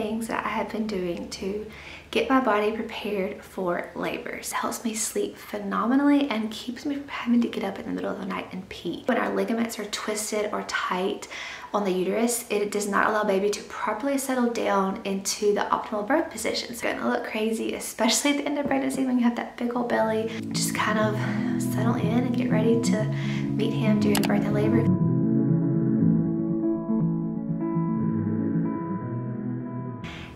things that I have been doing to get my body prepared for labor. It helps me sleep phenomenally and keeps me from having to get up in the middle of the night and pee. When our ligaments are twisted or tight on the uterus, it does not allow baby to properly settle down into the optimal birth position. It's gonna look crazy, especially at the end of pregnancy when you have that big old belly. Just kind of settle in and get ready to meet him during birth and labor.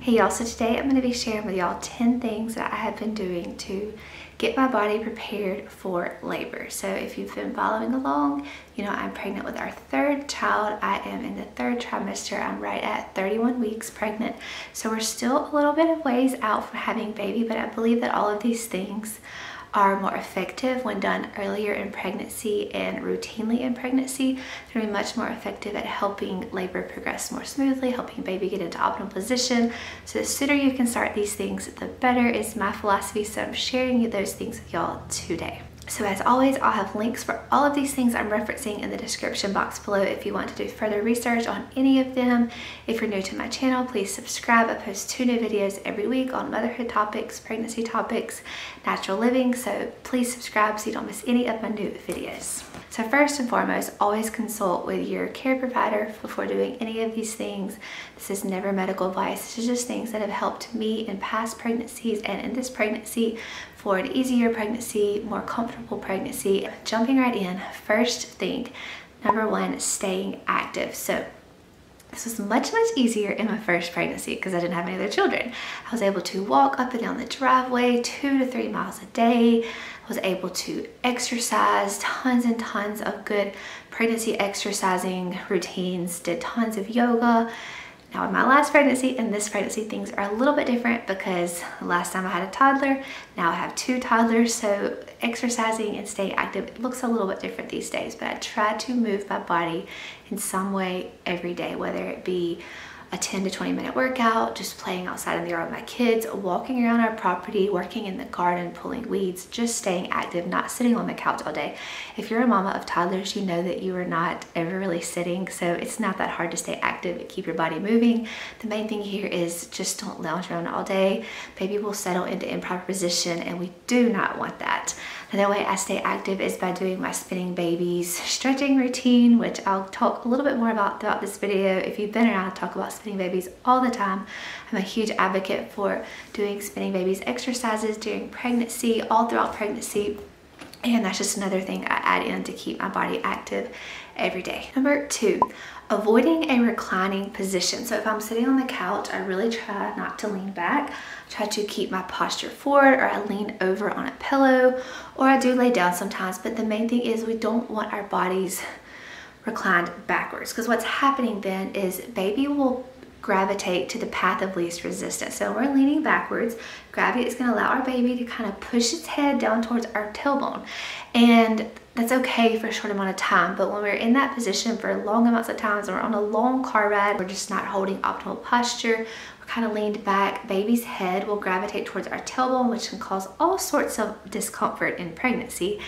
Hey y'all, so today I'm going to be sharing with y'all 10 things that I have been doing to get my body prepared for labor. So if you've been following along, you know I'm pregnant with our third child. I am in the third trimester. I'm right at 31 weeks pregnant. So we're still a little bit of ways out from having baby, but I believe that all of these things are more effective when done earlier in pregnancy and routinely in pregnancy. They're going to be much more effective at helping labor progress more smoothly, helping baby get into optimal position. So the sooner you can start these things, the better is my philosophy. So I'm sharing those things with y'all today. So as always, I'll have links for all of these things I'm referencing in the description box below if you want to do further research on any of them. If you're new to my channel, please subscribe. I post two new videos every week on motherhood topics, pregnancy topics, natural living. So please subscribe so you don't miss any of my new videos. So first and foremost, always consult with your care provider before doing any of these things. This is never medical advice. This is just things that have helped me in past pregnancies and in this pregnancy for an easier pregnancy, more comfortable pregnancy. Jumping right in, first thing, number one, staying active. So this was much, much easier in my first pregnancy because I didn't have any other children. I was able to walk up and down the driveway two to three miles a day. I was able to exercise tons and tons of good pregnancy exercising routines, did tons of yoga, now in my last pregnancy and this pregnancy, things are a little bit different because last time I had a toddler, now I have two toddlers. So exercising and staying active looks a little bit different these days, but I try to move my body in some way every day, whether it be a 10 to 20 minute workout, just playing outside in the yard with my kids, walking around our property, working in the garden, pulling weeds, just staying active, not sitting on the couch all day. If you're a mama of toddlers, you know that you are not ever really sitting, so it's not that hard to stay active and keep your body moving. The main thing here is just don't lounge around all day. Baby will settle into improper position and we do not want that. Another way I stay active is by doing my spinning babies stretching routine, which I'll talk a little bit more about throughout this video. If you've been around, I talk about spinning babies all the time. I'm a huge advocate for doing spinning babies exercises during pregnancy, all throughout pregnancy. And that's just another thing I add in to keep my body active every day. Number two, avoiding a reclining position. So if I'm sitting on the couch, I really try not to lean back. try to keep my posture forward or I lean over on a pillow or I do lay down sometimes. But the main thing is we don't want our bodies reclined backwards because what's happening then is baby will gravitate to the path of least resistance. So we're leaning backwards. Gravity is going to allow our baby to kind of push its head down towards our tailbone. And that's okay for a short amount of time. But when we're in that position for long amounts of times, we're on a long car ride, we're just not holding optimal posture, we're kind of leaned back, baby's head will gravitate towards our tailbone, which can cause all sorts of discomfort in pregnancy.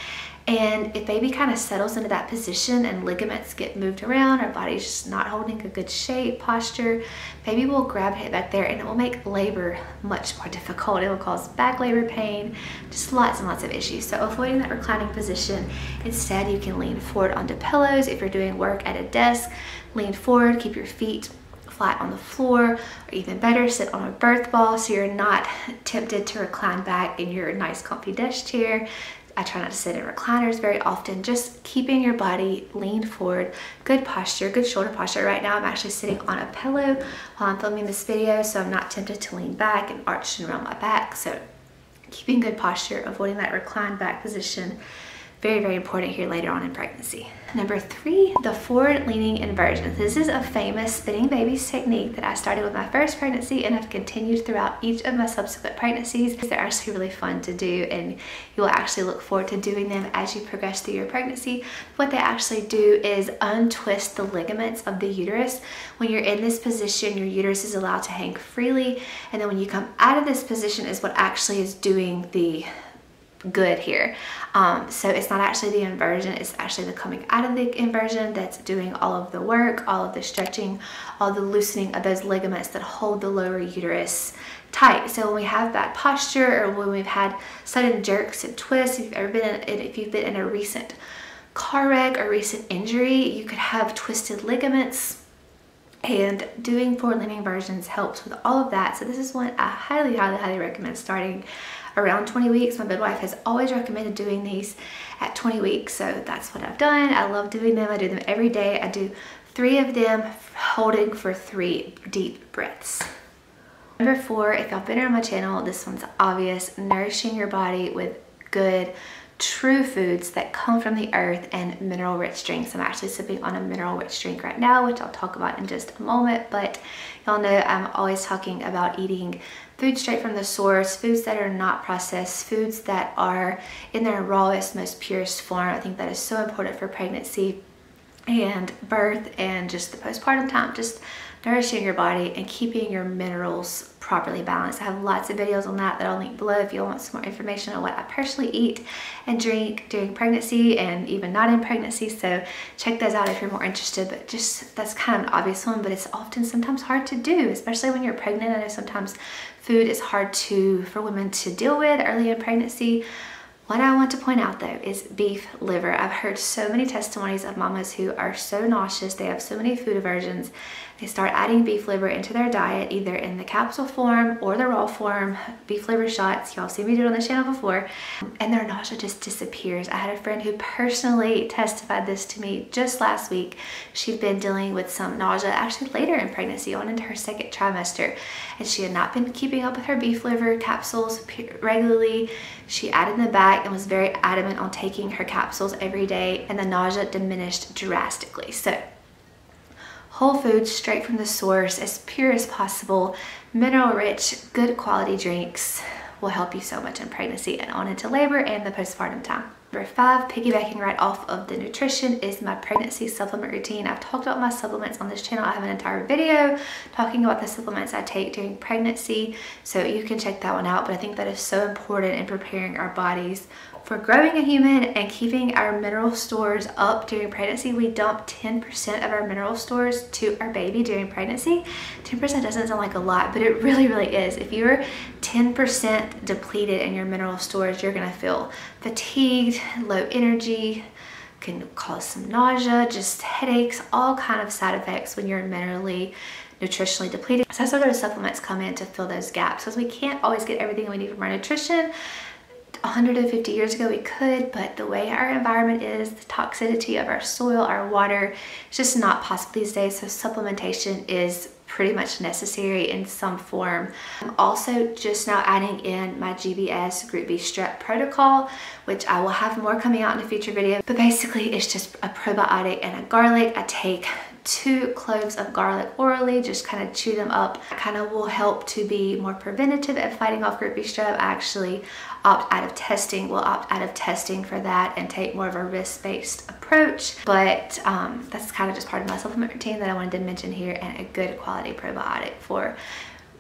And if baby kind of settles into that position and ligaments get moved around, our body's just not holding a good shape, posture, baby will gravitate back there and it will make labor much more difficult. It will cause back labor pain, just lots and lots of issues. So avoiding that reclining position, instead you can lean forward onto pillows. If you're doing work at a desk, lean forward, keep your feet flat on the floor, or even better, sit on a birth ball so you're not tempted to recline back in your nice comfy desk chair. I try not to sit in recliners very often, just keeping your body leaned forward, good posture, good shoulder posture. Right now I'm actually sitting on a pillow while I'm filming this video, so I'm not tempted to lean back and arch around my back. So keeping good posture, avoiding that reclined back position, very, very important here later on in pregnancy. Number three, the forward leaning inversion. This is a famous spinning babies technique that I started with my first pregnancy and have continued throughout each of my subsequent pregnancies. They're actually really fun to do and you will actually look forward to doing them as you progress through your pregnancy. What they actually do is untwist the ligaments of the uterus. When you're in this position, your uterus is allowed to hang freely and then when you come out of this position is what actually is doing the good here. Um, so it's not actually the inversion, it's actually the coming out of the inversion that's doing all of the work, all of the stretching, all the loosening of those ligaments that hold the lower uterus tight. So when we have bad posture or when we've had sudden jerks and twists, if you've ever been in, if you've been in a recent car wreck or recent injury, you could have twisted ligaments and doing forward leaning inversions helps with all of that. So this is one I highly, highly, highly recommend starting around 20 weeks. My midwife has always recommended doing these at 20 weeks. So that's what I've done. I love doing them. I do them every day. I do three of them holding for three deep breaths. Number four, if y'all been on my channel, this one's obvious, nourishing your body with good, true foods that come from the earth and mineral rich drinks. I'm actually sipping on a mineral rich drink right now, which I'll talk about in just a moment, but y'all know I'm always talking about eating food straight from the source, foods that are not processed, foods that are in their rawest, most purest form. I think that is so important for pregnancy and birth and just the postpartum time, just nourishing your body and keeping your minerals properly balanced. I have lots of videos on that that I'll link below if you want some more information on what I personally eat and drink during pregnancy and even not in pregnancy. So check those out if you're more interested. But just that's kind of an obvious one, but it's often sometimes hard to do, especially when you're pregnant. I know sometimes food is hard to for women to deal with early in pregnancy. What I want to point out though is beef liver. I've heard so many testimonies of mamas who are so nauseous, they have so many food aversions they start adding beef liver into their diet, either in the capsule form or the raw form, beef liver shots. Y'all seen me do it on the channel before. And their nausea just disappears. I had a friend who personally testified this to me just last week. She'd been dealing with some nausea actually later in pregnancy, on into her second trimester. And she had not been keeping up with her beef liver capsules regularly. She added them back and was very adamant on taking her capsules every day and the nausea diminished drastically. So whole foods straight from the source, as pure as possible, mineral rich, good quality drinks will help you so much in pregnancy and on into labor and the postpartum time. Number five, piggybacking right off of the nutrition is my pregnancy supplement routine. I've talked about my supplements on this channel. I have an entire video talking about the supplements I take during pregnancy. So you can check that one out. But I think that is so important in preparing our bodies for growing a human and keeping our mineral stores up during pregnancy, we dump 10% of our mineral stores to our baby during pregnancy. 10% doesn't sound like a lot, but it really, really is. If you're 10% depleted in your mineral stores, you're gonna feel fatigued, low energy, can cause some nausea, just headaches, all kind of side effects when you're minerally nutritionally depleted. So that's where those supplements come in to fill those gaps because we can't always get everything we need from our nutrition 150 years ago we could, but the way our environment is, the toxicity of our soil, our water, it's just not possible these days. So supplementation is pretty much necessary in some form. I'm also just now adding in my GBS Group B Strep protocol, which I will have more coming out in a future video. But basically it's just a probiotic and a garlic. I take two cloves of garlic orally, just kind of chew them up. kind of will help to be more preventative at fighting off group B strep. I actually opt out of testing, will opt out of testing for that and take more of a risk-based approach. But um, that's kind of just part of my supplement routine that I wanted to mention here and a good quality probiotic for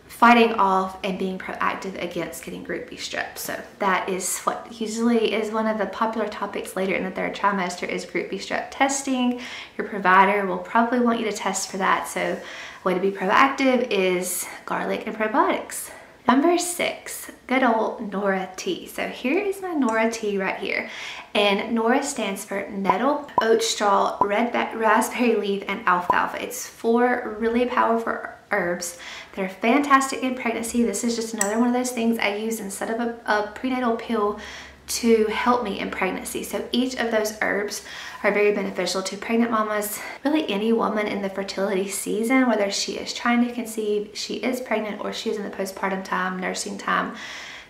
fighting off and being proactive against getting group B strep. So that is what usually is one of the popular topics later in the third trimester is group B strep testing. Your provider will probably want you to test for that. So way to be proactive is garlic and probiotics. Number six, good old Nora tea. So here is my Nora tea right here. And Nora stands for nettle, oat straw, red raspberry leaf, and alfalfa. It's four really powerful herbs that are fantastic in pregnancy. This is just another one of those things I use instead of a, a prenatal pill to help me in pregnancy. So each of those herbs are very beneficial to pregnant mamas, really any woman in the fertility season, whether she is trying to conceive, she is pregnant, or she is in the postpartum time, nursing time.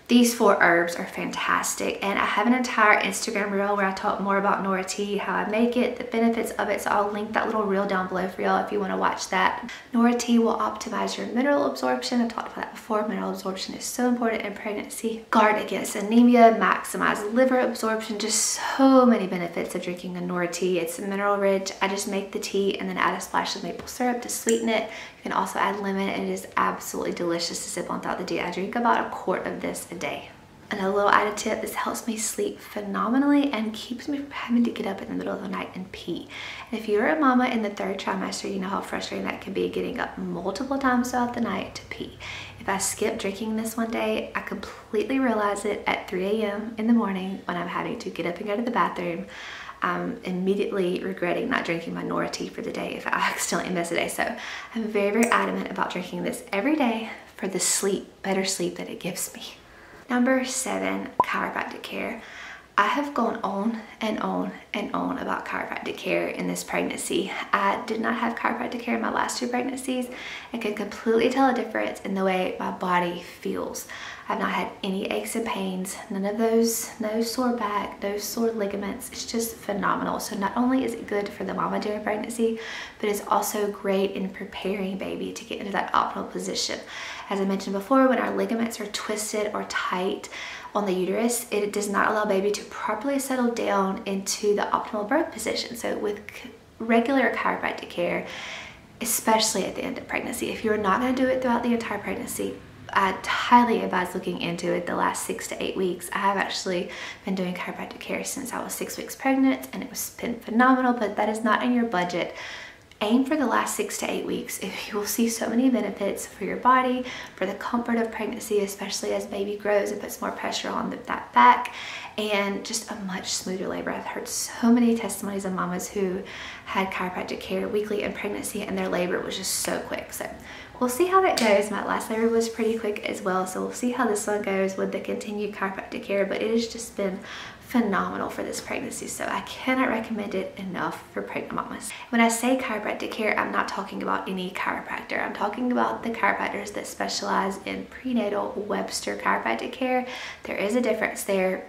These four herbs are fantastic and I have an entire Instagram reel where I talk more about Nora tea, how I make it, the benefits of it. So I'll link that little reel down below for y'all if you want to watch that. Nora tea will optimize your mineral absorption. I talked about that before. Mineral absorption is so important in pregnancy. Guard against anemia, maximize liver absorption, just so many benefits of drinking a Nora tea. It's mineral rich. I just make the tea and then add a splash of maple syrup to sweeten it. You can also add lemon and it is absolutely delicious to sip on throughout the day. I drink about a quart of this a day. And a little added tip, this helps me sleep phenomenally and keeps me from having to get up in the middle of the night and pee. And if you're a mama in the third trimester, you know how frustrating that can be getting up multiple times throughout the night to pee. If I skip drinking this one day, I completely realize it at 3 a.m. in the morning when I'm having to get up and go to the bathroom. I'm immediately regretting not drinking my Nora tea for the day if I accidentally miss a day. So I'm very, very adamant about drinking this every day for the sleep, better sleep that it gives me. Number seven, chiropractic care. I have gone on and on and on about chiropractic care in this pregnancy. I did not have chiropractic care in my last two pregnancies. I can completely tell a difference in the way my body feels. I've not had any aches and pains, none of those, no sore back, no sore ligaments. It's just phenomenal. So not only is it good for the mama during pregnancy, but it's also great in preparing baby to get into that optimal position. As I mentioned before, when our ligaments are twisted or tight on the uterus, it does not allow baby to properly settle down into the optimal birth position. So with regular chiropractic care, especially at the end of pregnancy, if you're not gonna do it throughout the entire pregnancy, I highly advise looking into it the last six to eight weeks. I have actually been doing chiropractic care since I was six weeks pregnant and it was been phenomenal, but that is not in your budget. Aim for the last six to eight weeks. If you will see so many benefits for your body, for the comfort of pregnancy, especially as baby grows and puts more pressure on the, that back, and just a much smoother labor. I've heard so many testimonies of mamas who had chiropractic care weekly in pregnancy and their labor was just so quick. So We'll see how that goes. My last labor was pretty quick as well, so we'll see how this one goes with the continued chiropractic care, but it has just been phenomenal for this pregnancy, so I cannot recommend it enough for pregnant mamas. When I say chiropractic care, I'm not talking about any chiropractor. I'm talking about the chiropractors that specialize in prenatal Webster chiropractic care. There is a difference there.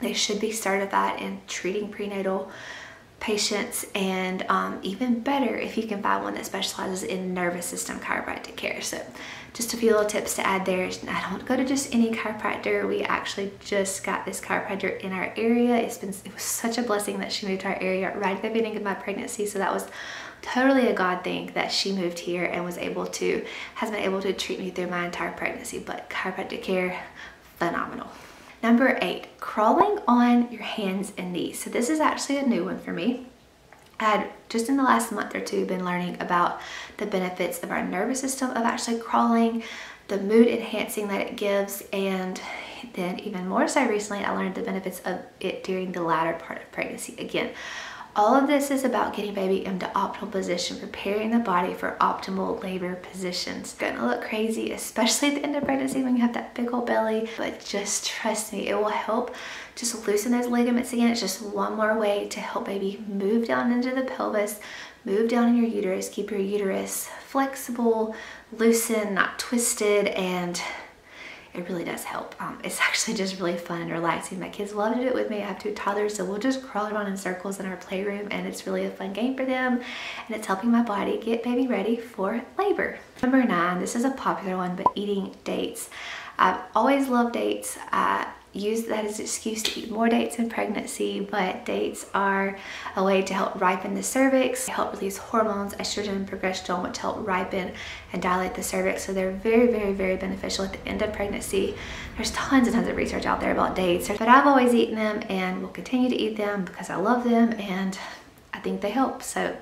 They should be certified in treating prenatal patients and um, even better if you can find one that specializes in nervous system chiropractic care. So just a few little tips to add there. I don't go to just any chiropractor. We actually just got this chiropractor in our area. It's been, it was such a blessing that she moved to our area right at the beginning of my pregnancy. So that was totally a God thing that she moved here and was able to, has been able to treat me through my entire pregnancy. But chiropractic care, phenomenal. Number eight, crawling on your hands and knees. So this is actually a new one for me. I had just in the last month or two been learning about the benefits of our nervous system of actually crawling, the mood enhancing that it gives, and then even more so recently, I learned the benefits of it during the latter part of pregnancy. Again, all of this is about getting baby into optimal position, preparing the body for optimal labor positions. It's gonna look crazy, especially at the end of pregnancy when you have that big old belly, but just trust me, it will help just loosen those ligaments again. It's just one more way to help baby move down into the pelvis, move down in your uterus, keep your uterus flexible, loosen, not twisted, and it really does help. Um, it's actually just really fun and relaxing. My kids love to do it with me. I have two toddlers, so we'll just crawl around in circles in our playroom and it's really a fun game for them. And it's helping my body get baby ready for labor. Number nine, this is a popular one, but eating dates. I've always loved dates. Use that as an excuse to eat more dates in pregnancy, but dates are a way to help ripen the cervix, help release hormones, estrogen and progesterone, which help ripen and dilate the cervix. So they're very, very, very beneficial at the end of pregnancy. There's tons and tons of research out there about dates, but I've always eaten them and will continue to eat them because I love them and I think they help. So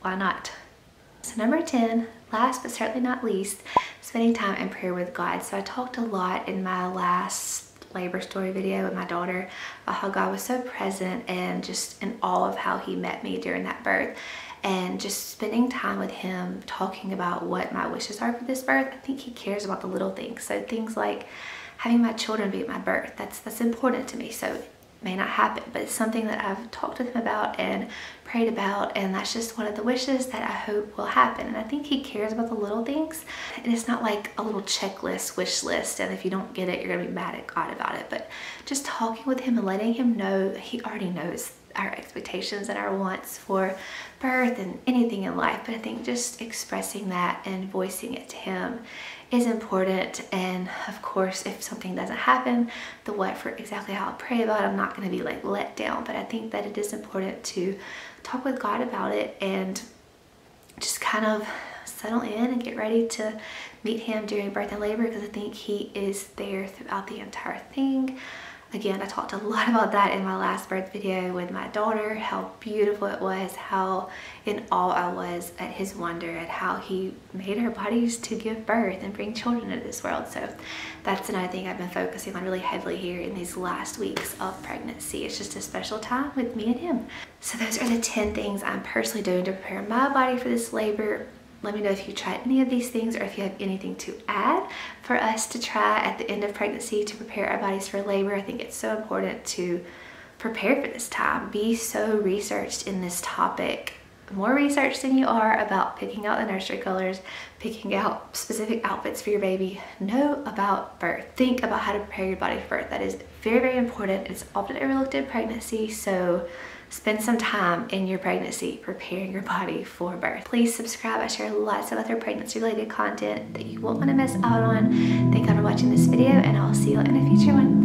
why not? So number 10, last but certainly not least, spending time in prayer with God. So I talked a lot in my last labor story video with my daughter how God was so present and just in awe of how he met me during that birth. And just spending time with him talking about what my wishes are for this birth i think he cares about the little things. So things like having my children be at my birth that's that's important to me. So may not happen, but it's something that I've talked with him about and prayed about, and that's just one of the wishes that I hope will happen. And I think he cares about the little things, and it's not like a little checklist, wish list, and if you don't get it, you're gonna be mad at God about it. But just talking with him and letting him know he already knows our expectations and our wants for birth and anything in life. But I think just expressing that and voicing it to him is important. And of course, if something doesn't happen, the what for exactly how I pray about it, I'm not going to be like let down. But I think that it is important to talk with God about it and just kind of settle in and get ready to meet him during birth and labor because I think he is there throughout the entire thing. Again, I talked a lot about that in my last birth video with my daughter, how beautiful it was, how in awe I was at his wonder at how he made our bodies to give birth and bring children into this world. So that's another thing I've been focusing on really heavily here in these last weeks of pregnancy. It's just a special time with me and him. So those are the 10 things I'm personally doing to prepare my body for this labor let me know if you tried any of these things or if you have anything to add for us to try at the end of pregnancy to prepare our bodies for labor. I think it's so important to prepare for this time. Be so researched in this topic more research than you are about picking out the nursery colors, picking out specific outfits for your baby. Know about birth. Think about how to prepare your body for birth. That is very, very important. It's often overlooked in pregnancy, so spend some time in your pregnancy preparing your body for birth. Please subscribe. I share lots of other pregnancy related content that you won't want to miss out on. Thank you for watching this video and I'll see you in a future one.